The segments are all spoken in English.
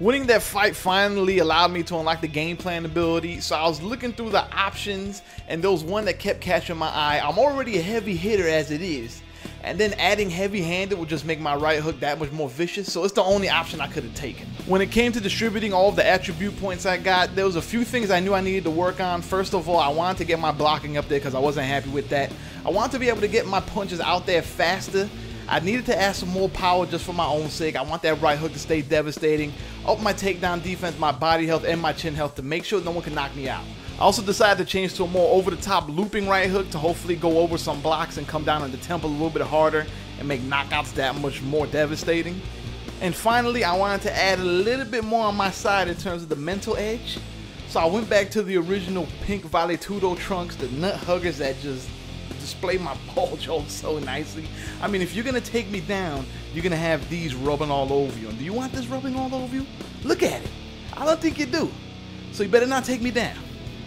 Winning that fight finally allowed me to unlock the game plan ability, so I was looking through the options and there was one that kept catching my eye. I'm already a heavy hitter as it is, and then adding heavy-handed would just make my right hook that much more vicious, so it's the only option I could have taken. When it came to distributing all the attribute points I got, there was a few things I knew I needed to work on. First of all, I wanted to get my blocking up there because I wasn't happy with that. I wanted to be able to get my punches out there faster, I needed to add some more power just for my own sake. I want that right hook to stay devastating, up my takedown defense, my body health, and my chin health to make sure no one can knock me out. I also decided to change to a more over-the-top looping right hook to hopefully go over some blocks and come down on the temple a little bit harder and make knockouts that much more devastating. And finally, I wanted to add a little bit more on my side in terms of the mental edge. So I went back to the original pink Valetudo trunks, the nut huggers that just display my ball jolt so nicely. I mean, if you're gonna take me down, you're gonna have these rubbing all over you. And do you want this rubbing all over you? Look at it. I don't think you do. So you better not take me down.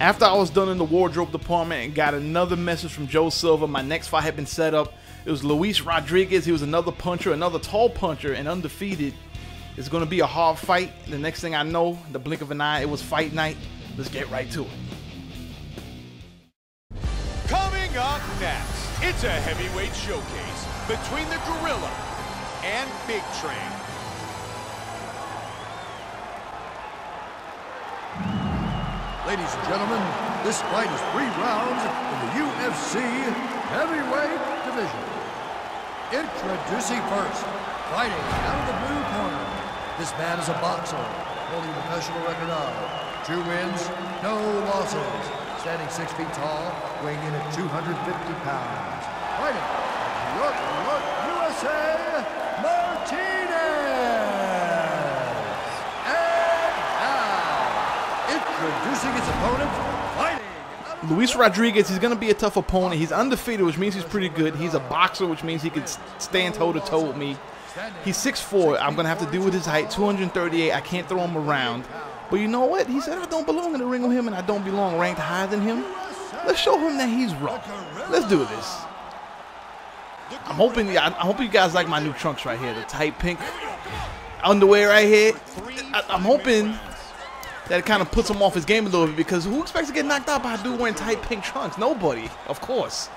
After I was done in the wardrobe department and got another message from Joe Silva, my next fight had been set up. It was Luis Rodriguez. He was another puncher, another tall puncher, and undefeated. It's to be a hard fight. The next thing I know, the blink of an eye, it was fight night. Let's get right to it. It's a heavyweight showcase between the Gorilla and Big Train. Ladies and gentlemen, this fight is three rounds in the UFC heavyweight division. Introducing first, fighting out of the blue corner. This man is a boxer, holding a professional record of two wins, no losses standing six feet tall, weighing in at 250 pounds. Fighting New York, USA, Martinez! And now, introducing his opponent, fighting... Luis Rodriguez, he's going to be a tough opponent. He's undefeated, which means he's pretty good. He's a boxer, which means he can stand toe-to-toe -to -toe with me. He's 6'4". I'm going to have to deal with his height, 238. I can't throw him around. But you know what? He said I don't belong in the ring with him and I don't belong ranked higher than him. Let's show him that he's wrong. Let's do this. I'm hoping I, I hope you guys like my new trunks right here. The tight pink underwear right here. I, am hoping that it kind of puts him off his game a little bit because who expects to get knocked out by a dude wearing tight pink trunks? Nobody, of course.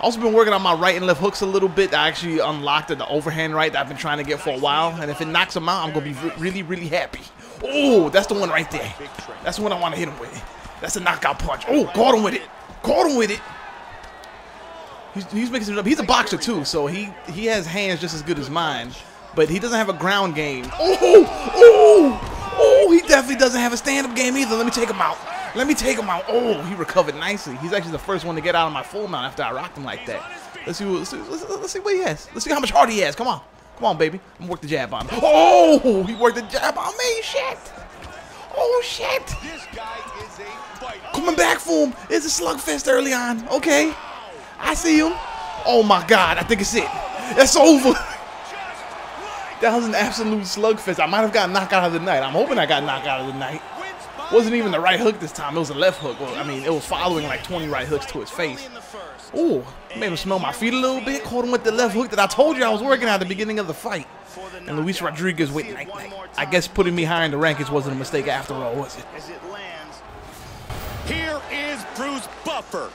Also been working on my right and left hooks a little bit. I actually unlocked the overhand right that I've been trying to get for a while. And if it knocks him out, I'm going to be really, really happy. Oh, that's the one right there. That's the one I want to hit him with. That's a knockout punch. Oh, caught him with it. Caught him with it. He's, he's mixing it up. He's a boxer too, so he he has hands just as good as mine, but he doesn't have a ground game. Oh, oh, oh! He definitely doesn't have a stand-up game either. Let me take him out. Let me take him out. Oh, he recovered nicely. He's actually the first one to get out of my full mount after I rocked him like that. Let's see, let's see, let's, let's see what he has. Let's see how much heart he has. Come on. Come on, baby. I'm gonna work the jab on him. Oh, he worked the jab on me. Shit. Oh, shit. this guy is a Coming back for him. It's a slugfest early on. Okay. I see him. Oh, my God. I think it's it. It's over. that was an absolute slugfest. I might have got knocked out of the night. I'm hoping I got knocked out of the night. Wasn't even the right hook this time. It was a left hook. Well, I mean, it was following like 20 right hooks to his face. Ooh, made him smell my feet a little bit. Caught him with the left hook that I told you I was working at the beginning of the fight. And Luis Rodriguez went night night. I guess putting me higher in the rankings wasn't a mistake after all, was it? Here is Bruce Buffer.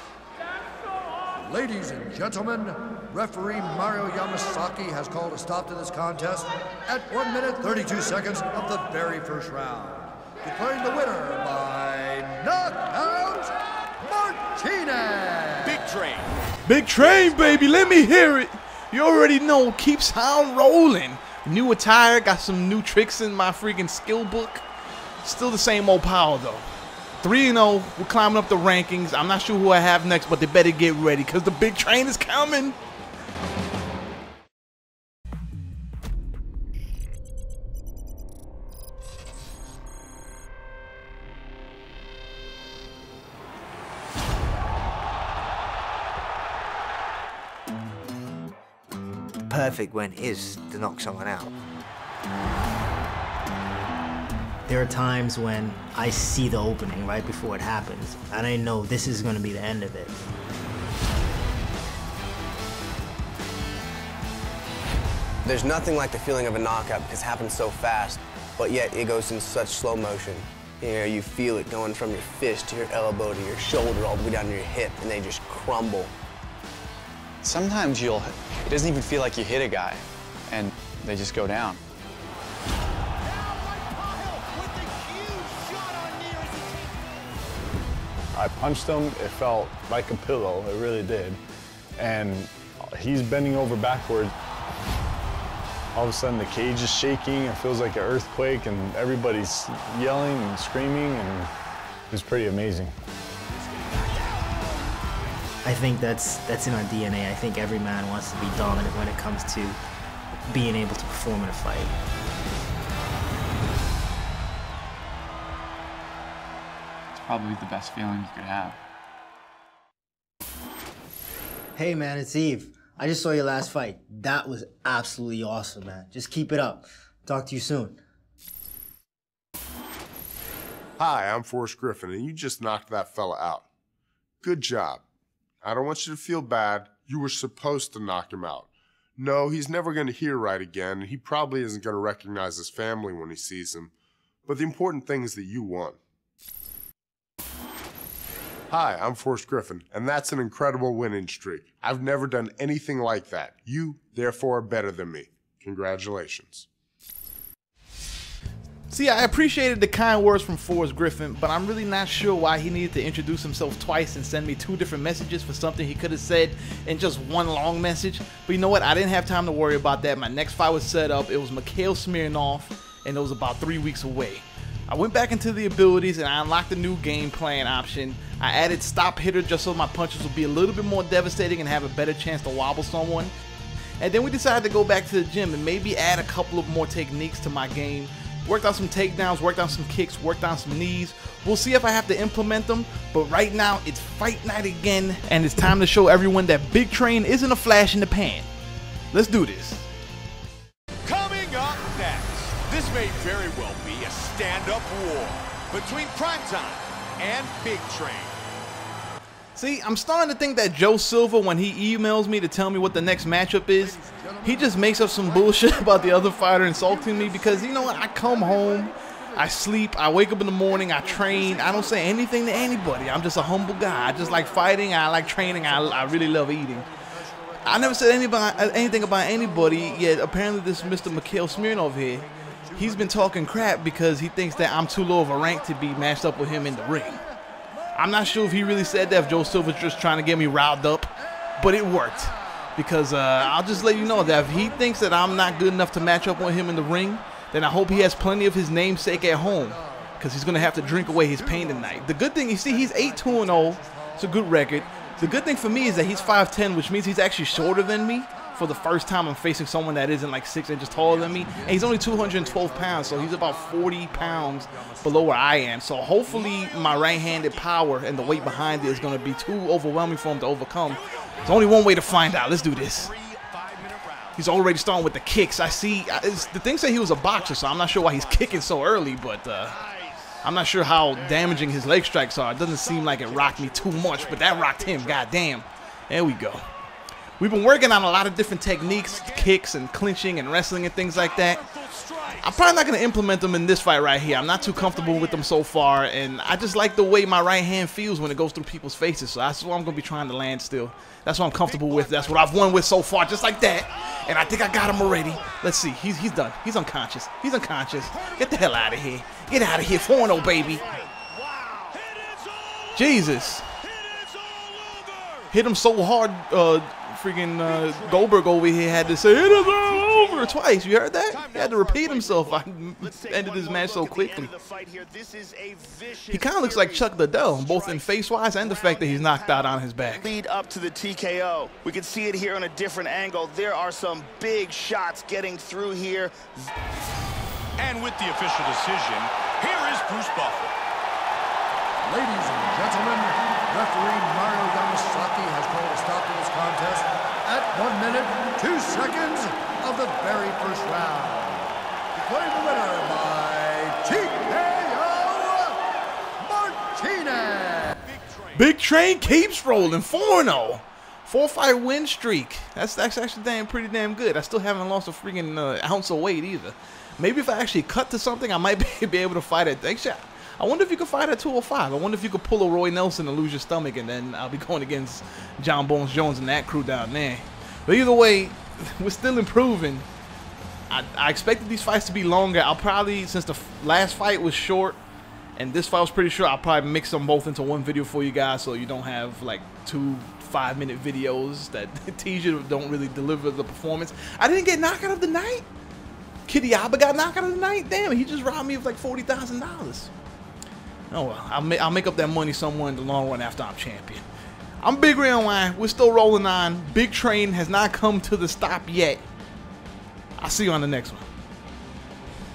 Ladies and gentlemen, referee Mario Yamasaki has called a stop to this contest at 1 minute 32 seconds of the very first round. Declaring the winner by knockout, Martinez! Big Train. Big Train, baby, let me hear it. You already know, keep sound rolling. New attire, got some new tricks in my freaking skill book. Still the same old power, though. 3 0, we're climbing up the rankings. I'm not sure who I have next, but they better get ready because the big train is coming. Perfect when is to knock someone out. There are times when I see the opening right before it happens, and I know this is going to be the end of it. There's nothing like the feeling of a knockout because it happens so fast. but yet it goes in such slow motion. You know, you feel it going from your fist to your elbow to your shoulder all the way down to your hip, and they just crumble. Sometimes you'll, it doesn't even feel like you hit a guy, and they just go down. I punched him, it felt like a pillow, it really did. And he's bending over backwards. All of a sudden the cage is shaking, it feels like an earthquake and everybody's yelling and screaming and it was pretty amazing. I think that's that's in our DNA. I think every man wants to be dominant when it comes to being able to perform in a fight. It's probably the best feeling you could have. Hey man, it's Eve. I just saw your last fight. That was absolutely awesome, man. Just keep it up. Talk to you soon. Hi, I'm Forrest Griffin, and you just knocked that fella out. Good job. I don't want you to feel bad. You were supposed to knock him out. No, he's never going to hear right again, and he probably isn't going to recognize his family when he sees him. But the important thing is that you won. Hi, I'm Forrest Griffin, and that's an incredible winning streak. I've never done anything like that. You, therefore, are better than me. Congratulations. See, I appreciated the kind words from Forrest Griffin, but I'm really not sure why he needed to introduce himself twice and send me two different messages for something he could have said in just one long message. But you know what? I didn't have time to worry about that. My next fight was set up. It was Mikhail Smirnov, and it was about three weeks away. I went back into the abilities and I unlocked a new game plan option. I added stop hitter just so my punches would be a little bit more devastating and have a better chance to wobble someone. And then we decided to go back to the gym and maybe add a couple of more techniques to my game. Worked on some takedowns, worked on some kicks, worked on some knees. We'll see if I have to implement them, but right now it's fight night again, and it's time to show everyone that Big Train isn't a flash in the pan. Let's do this. Coming up next, this may very well be a stand-up war between Primetime and Big Train. See, I'm starting to think that Joe Silva, when he emails me to tell me what the next matchup is, he just makes up some bullshit about the other fighter insulting me because, you know what, I come home, I sleep, I wake up in the morning, I train, I don't say anything to anybody. I'm just a humble guy. I just like fighting, I like training, I, I really love eating. I never said anybody, anything about anybody, yet apparently this Mr. Mikhail Smirnov here, he's been talking crap because he thinks that I'm too low of a rank to be matched up with him in the ring. I'm not sure if he really said that, if Joe Silva's just trying to get me riled up, but it worked. Because uh, I'll just let you know that if he thinks that I'm not good enough to match up with him in the ring, then I hope he has plenty of his namesake at home. Because he's going to have to drink away his pain tonight. The good thing, you see, he's 8 2 0. It's a good record. The good thing for me is that he's 5'10, which means he's actually shorter than me. For the first time, I'm facing someone that isn't like six inches taller than me. And he's only 212 pounds, so he's about 40 pounds below where I am. So hopefully, my right handed power and the weight behind it is going to be too overwhelming for him to overcome. There's only one way to find out. Let's do this. He's already starting with the kicks. I see. the thing say he was a boxer, so I'm not sure why he's kicking so early, but. Uh, I'm not sure how damaging his leg strikes are. It doesn't seem like it rocked me too much, but that rocked him. God damn. There we go. We've been working on a lot of different techniques, kicks and clinching and wrestling and things like that. I'm probably not going to implement them in this fight right here. I'm not too comfortable with them so far, and I just like the way my right hand feels when it goes through people's faces, so that's what I'm going to be trying to land still. That's what I'm comfortable with. That's what I've won with so far, just like that. And I think I got him already. Let's see. He's, he's done. He's unconscious. He's unconscious. Get the hell out of here. Get out of here. 4-0, baby. Jesus. Hit him so hard, uh, freaking uh, Goldberg over here had to say, it is all over twice. You heard that? He had to repeat himself. I ended his match so quickly. He kind of looks like Chuck Liddell, both in face-wise and the fact that he's knocked out on his back. Lead up to the TKO. We can see it here on a different angle. There are some big shots getting through here. And with the official decision, here is Bruce Buffer. Ladies and gentlemen, referee Mario Yamasaki has called stop to this contest at 1 minute, 2 seconds of the very first round. Declaring the winner by TKO Martinez. Big Train keeps rolling 4-0. Four fight win streak. That's that's actually damn pretty damn good. I still haven't lost a freaking uh, ounce of weight either. Maybe if I actually cut to something, I might be, be able to fight it. Thanks, Actually, I wonder if you could fight at 205. I wonder if you could pull a Roy Nelson and lose your stomach, and then I'll be going against John Bones Jones and that crew down there. But either way, we're still improving. I, I expected these fights to be longer. I'll probably, since the last fight was short, and this fight was pretty short, I'll probably mix them both into one video for you guys so you don't have like two five minute videos that you don't really deliver the performance. I didn't get knockout of the night. Kitty Alba got knocked out of the night. Damn, he just robbed me of like forty thousand dollars. Oh well, I'll, ma I'll make up that money somewhere in the long run after I'm champion. I'm BigRedNY. We're still rolling on. Big Train has not come to the stop yet. I'll see you on the next one.